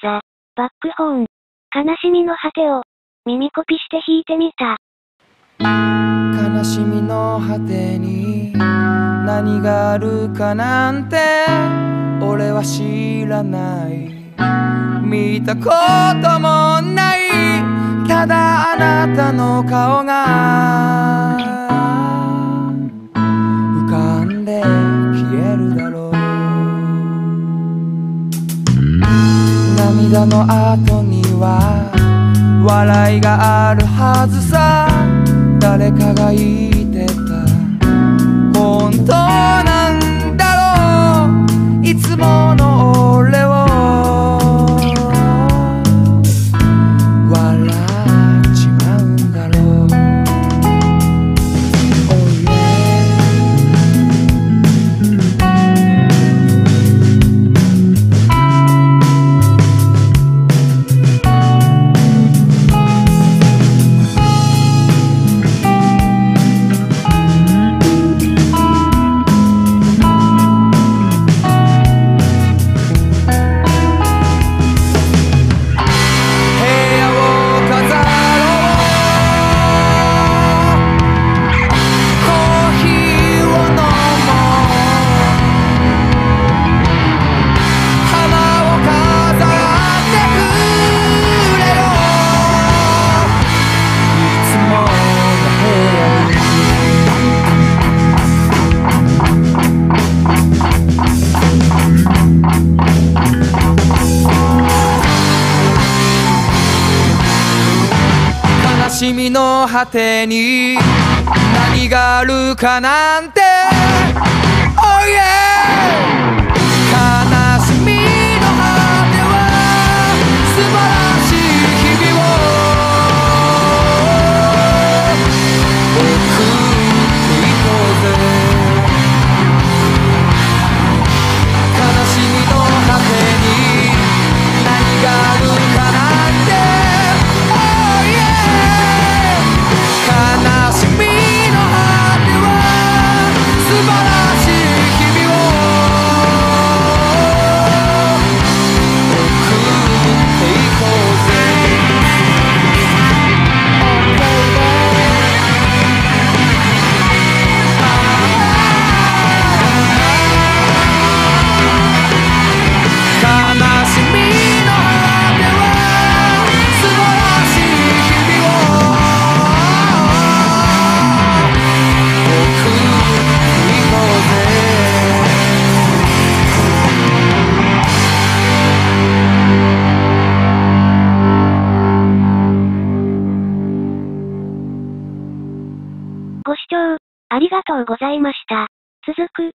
ザ・バックホーン。悲しみの果てを耳コピして弾いてみた。悲しみの果てに何があるかなんて俺は知らない見たこともないただあなたの顔が浮かんで消えるだろう涙の後には笑いがあるはずさ。誰かが言ってたしみの果てに何があるかなんて Oh yeah 聴、ありがとうございました。続く、